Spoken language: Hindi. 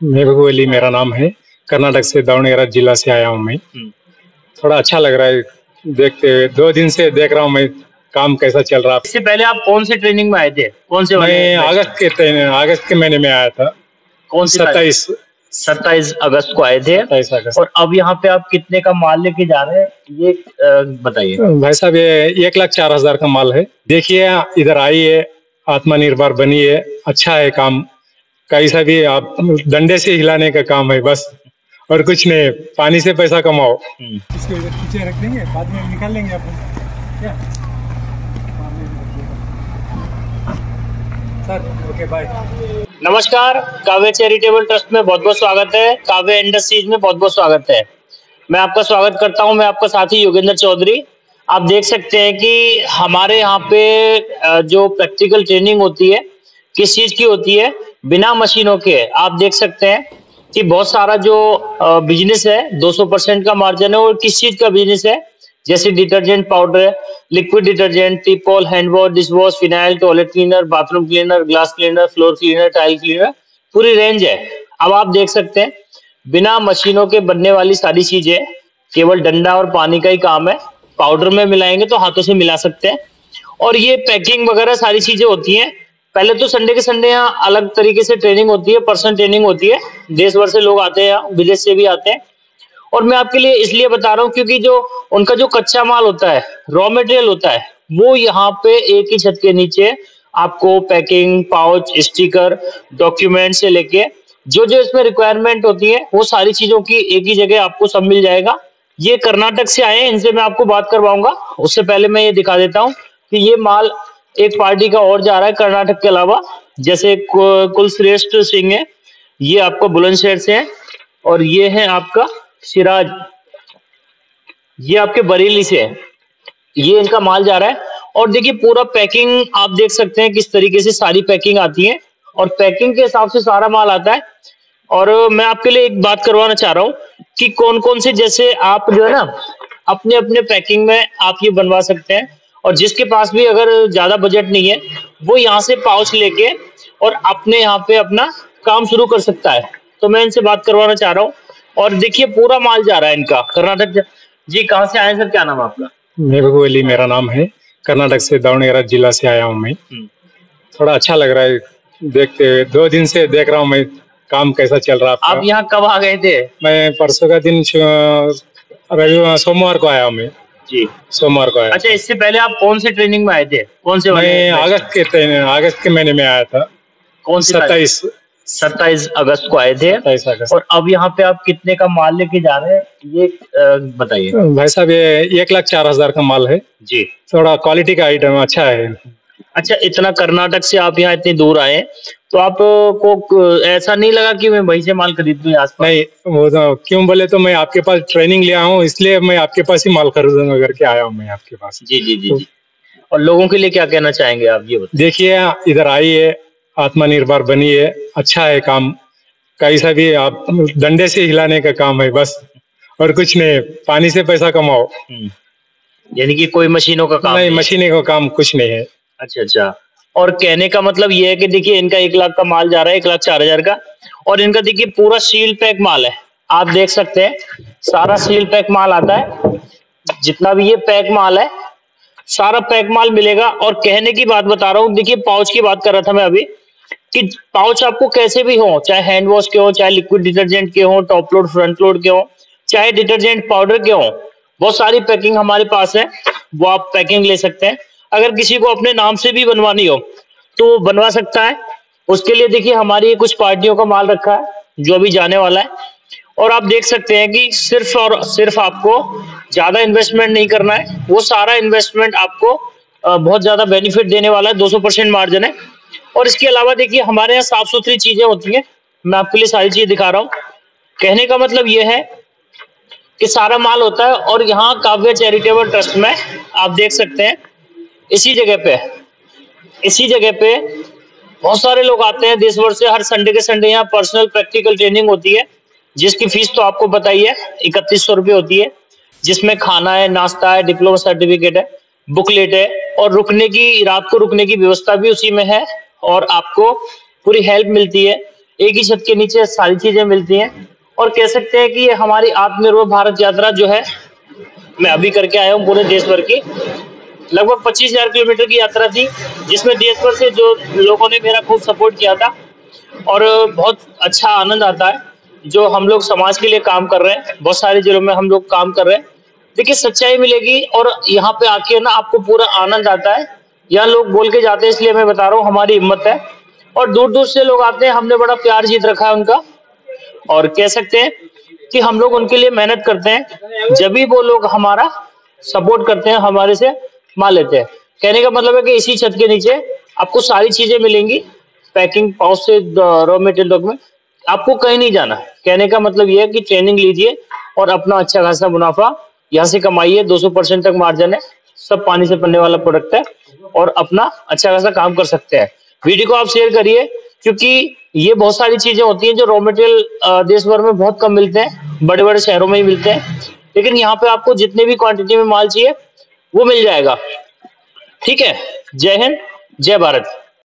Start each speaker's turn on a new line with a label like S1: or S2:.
S1: महबूब अली मेरा नाम है। कर्नाटक से दावणगेरा जिला से आया हूँ मैं।
S2: हम्म।
S1: थोड़ा अच्छा लग रहा है देखते हुए। दो दिन से देख रहा हूँ मैं काम कैसा चल रहा। है
S2: इससे पहले आप कौन से ट्रेनिंग में आए थे? कौन से
S1: मैं अगस्त के अगस्त के महीने में आया था।
S2: कौन से
S1: सत्ताईस।
S2: सत्ताईस अगस्त को आए थे।
S1: सत्ताईस अगस्त।
S2: और अब यहाँ पे आप कितने का माल लेके जा रहे हैं? ये बताइए।
S1: भाई साहब ये एक लाख चार हज़ार का माल है। देखिए इधर आइए आत्मनिर्भर बनिए अच्छा है काम। कैसा भी आप डंडे से हिलाने का काम है बस। और कुछ नहीं पानी से पैसा कमाओ।
S2: हम्म।
S1: इसको इधर पीछे रख देंगे बाद में निकाल लेंगे अपन। क्या? सर ओके बाय
S2: नमस्कार काव्य चैरिटेबल ट्रस्ट में बहुत बहुत स्वागत है। काव्य इंडस्ट्रीज़ में बहुत बहुत स्वागत है। मैं आपका स्वागत करता हूँ मैं आपका साथी योगेंद्र चौधरी। आप देख सकते हैं कि हमारे यहाँ पे जो प्रैक्टिकल ट्रेनिंग होती है किस चीज़ की होती है? बिना मशीनों के। आप देख सकते हैं कि बहुत सारा जो बिज़नेस है 200 परसेंट का मार्जिन है और किस चीज़ का बिज़नेस है? जैसे detergent powder liquid detergent Tipol hand wash dish wash phenyl toilet cleaner bathroom cleaner glass cleaner floor cleaner tile cleaner पूरी रेंज है। अब आप देख सकते हैं, बिना मशीनों के बनने वाली सारी चीज़ें, केवल डंडा और पानी का ही काम है। पाउडर में मिलाएँगे तो हाथों से मिला सकते हैं। और ये पैकिंग वगैरह सारी चीज़ें होती हैं। पहले तो संडे के संडे यहाँ अलग तरीके से ट्रेनिंग होती है पर्सनल ट्रेनिंग होती है। देश भर से लोग आते हैं, विदेश से भी आते हैं। और मैं आपके लिए इसलिए बता रहा हूँ क्योंकि जो उनका जो कच्चा माल होता है रॉ मटेरियल होता है, वो यहाँ पे एक ही छत के नीचे आपको पैकिंग पाउच स्टिकर डॉक्यूमेंट से लेके जो जो इसमें रिक्वायरमेंट होती है, वो सारी चीज़ों की एक ही जगह आपको सब मिल जाएगा। ये कर्नाटक से आए हैं, इनसे मैं आपको बात करवाऊँगा। उससे पहले मैं ये दिखा देता हूँ कि ये माल एक पार्टी का और जा रहा है कर्नाटक के अलावा, जैसे कुलश्रेष्ठ सिंह है, ये आपका बुलंदशहर से है, और ये है आपका सिराज। ये आपके बरेली से है। ये इनका माल जा रहा है। और देखिए, पूरा पैकिंग आप देख सकते हैं किस तरीके से सारी पैकिंग आती है, और पैकिंग के हिसाब से सारा माल आता है। और मैं आपके लिए एक बात करवाना चाह रहा हूँ कि कौन कौन से जैसे आप जो है ना अपने अपने पैकिंग में आप ये बनवा सकते हैं। और जिसके पास भी अगर ज़्यादा बजट नहीं है वो यहाँ से पाउच लेके और अपने यहाँ पे अपना काम शुरू कर सकता है। तो मैं इनसे बात करवाना चाह रहा हूँ और देखिए पूरा माल जा रहा है इनका। कर्नाटक जी कहाँ से आए सर? क्या नाम आपका?
S1: महबूब अली मेरा नाम है। कर्नाटक से दावणगेरा जिला से आया हूँ मैं।
S2: हम्म।
S1: थोड़ा अच्छा लग रहा है देखते हुए। दो दिन से देख रहा हूँ मैं काम कैसा चल रहा है
S2: आप यहाँ कब आ गए थे?
S1: मैं परसों का दिन रविवार सोमवार को आया हूँ मैं।
S2: जी।
S1: सोमवार को आया
S2: अच्छा इससे पहले आप कौन से ट्रेनिंग में आए थे? कौन से
S1: मैं अगस्त के अगस्त के महीने में आया था।
S2: कौन से
S1: सत्ताईस।
S2: सत्ताईस अगस्त को आए थे।
S1: अगस्त।
S2: और अब यहाँ पे आप कितने का माल लेके जा रहे हैं ये बताइए।
S1: भाई साहब ये एक लाख चार हज़ार का माल है।
S2: जी।
S1: थोड़ा क्वालिटी का आइटम अच्छा है।
S2: अच्छा इतना कर्नाटक से आप यहाँ इतनी दूर आए तो आप को ऐसा नहीं लगा कि मैं वहीं से माल खरीद लूँ आसपास?
S1: नहीं वो तो क्यों बोले? तो मैं आपके पास ट्रेनिंग लिया हूँ इसलिए मैं आपके पास ही माल खरीदूँगा करके आया हूँ मैं आपके पास।
S2: जी जी जी तो, जी। और लोगों के लिए क्या कहना चाहेंगे आप ये
S1: देखिए इधर आइए आत्मनिर्भर बनिए अच्छा है काम। कैसा भी आप डंडे से हिलाने का काम है बस। और कुछ नहीं पानी से पैसा कमाओ।
S2: हम्म। यानी कि कोई मशीनों का काम
S1: नहीं। मशीने का काम कुछ नहीं है।
S2: अच्छा अच्छा। और कहने का मतलब ये है कि देखिए, इनका एक लाख का माल जा रहा है, एक लाख चार हज़ार का। और इनका देखिए, पूरा सील पैक माल है। आप देख सकते हैं, सारा सील पैक माल आता है। जितना भी ये पैक माल है, सारा पैक माल मिलेगा। और कहने की बात बता रहा हूँ, देखिए, पाउच की बात कर रहा था मैं अभी, कि पाउच आपको कैसे भी हो, चाहे हैंड वॉश के हो, चाहे लिक्विड डिटर्जेंट के हो टॉप लोड फ्रंट लोड के हो, चाहे डिटर्जेंट पाउडर के हो, बहुत सारी पैकिंग हमारे पास है, वो आप पैकिंग ले सकते हैं। अगर किसी को अपने नाम से भी बनवानी हो तो वो बनवा सकता है। उसके लिए देखिए, हमारी कुछ पार्टियों का माल रखा है, जो अभी जाने वाला है। और आप देख सकते हैं कि सिर्फ़ और सिर्फ़ आपको ज़्यादा इन्वेस्टमेंट नहीं करना है। वो सारा इन्वेस्टमेंट आपको बहुत ज़्यादा बेनिफिट देने वाला है 200 परसेंट मार्जिन है। और इसके अलावा देखिए, हमारे यहाँ साफ़ सुथरी चीज़ें होती हैं। मैं आपके लिए सारी चीज़ें दिखा रहा हूँ। कहने का मतलब ये है कि सारा माल होता है और यहाँ काव्य चैरिटेबल ट्रस्ट में आप देख सकते हैं इसी जगह पे। इसी जगह पे बहुत सारे लोग आते हैं देश भर से। हर संडे के संडे यहाँ पर्सनल प्रैक्टिकल ट्रेनिंग होती है, जिसकी फ़ीस तो आपको बताई है इकतीस सौ रुपये होती है, जिसमें खाना है, नाश्ता है डिप्लोमा सर्टिफिकेट है बुकलेट है, और रुकने की, रात को रुकने की व्यवस्था भी उसी में है, और आपको पूरी हेल्प मिलती है। एक ही छत के नीचे सारी चीज़ें मिलती हैं। और कह सकते हैं कि हमारी आत्मनिर्भर भारत यात्रा जो है, मैं अभी करके आया हूँ पूरे देश भर की। लगभग पच्चीस हज़ार किलोमीटर की यात्रा थी, जिसमें देश भर से जो लोगों ने मेरा खूब सपोर्ट किया था और बहुत अच्छा आनंद आता है, जो हम लोग समाज के लिए काम कर रहे हैं। बहुत सारे जिलों में हम लोग काम कर रहे हैं। देखिए, सच्चाई मिलेगी और यहाँ पे आके ना आपको पूरा आनंद आता है। यहाँ लोग बोल के जाते हैं, इसलिए मैं बता रहा हूँ, हमारी हिम्मत है। और दूर दूर से लोग आते हैं, हमने बड़ा प्यार जीत रखा है उनका। और कह सकते हैं कि हम लोग उनके लिए मेहनत करते हैं। जब भी वो लोग हमारा सपोर्ट करते हैं, हमारे से माल लेते हैं। कहने का मतलब है कि इसी छत के नीचे आपको सारी चीज़ें मिलेंगी पैकिंग पाउच से रॉ मेटेरियल डॉक्यूमेंट आपको कहीं नहीं जाना कहने का मतलब यह है कि ट्रेनिंग लीजिए और अपना अच्छा खासा मुनाफा यहाँ से कमाइए 200 परसेंट तक मार्जिन है। सब पानी से पड़ने वाला प्रोडक्ट है और अपना अच्छा खासा काम कर सकते हैं। वीडियो को आप शेयर करिए, क्योंकि ये बहुत सारी चीज़ें होती हैं जो रॉ मटेरियल देश भर में बहुत कम मिलते हैं बड़े बड़े शहरों में ही मिलते हैं। लेकिन यहाँ पे आपको जितने भी क्वांटिटी में माल चाहिए वो मिल जाएगा। ठीक है? जय हिंद जय भारत।